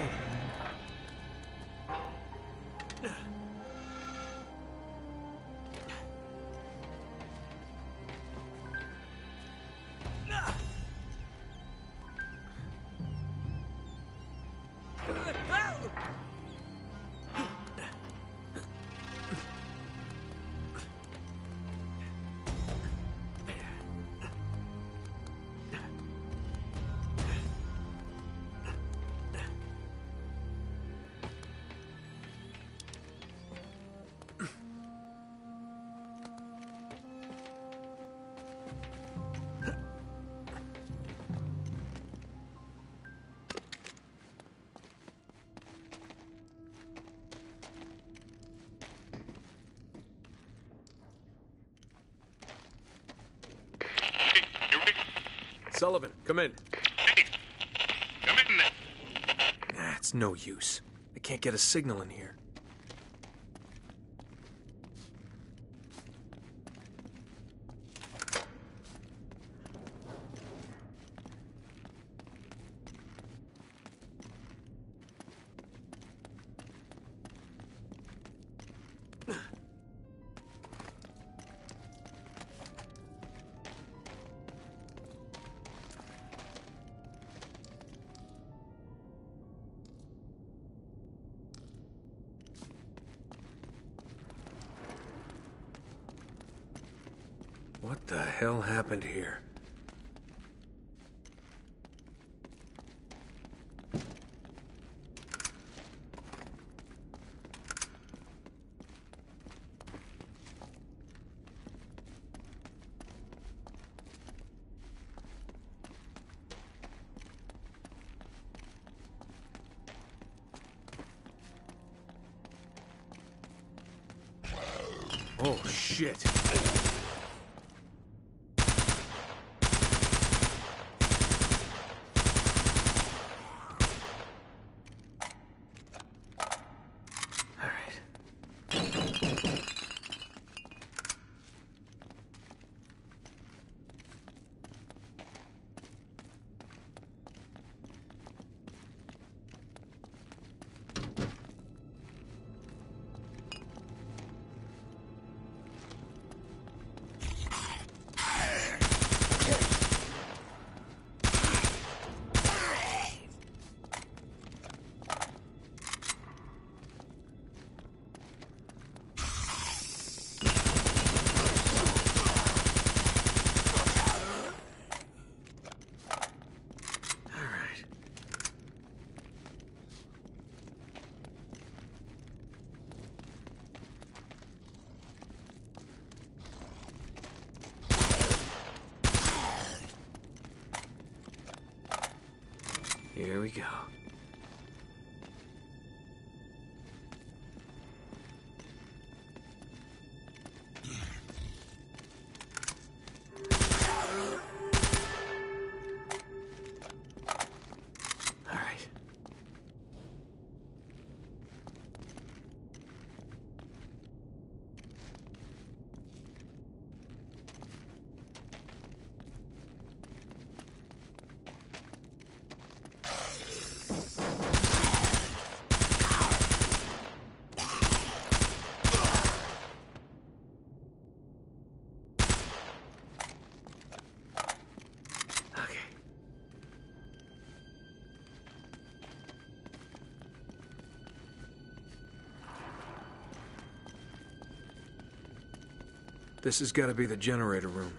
people. Sullivan, come in. Hey, come in. Nah, it's no use. I can't get a signal in here. What the hell happened here? Oh, shit. All right. All right. Here we go. This has got to be the generator room.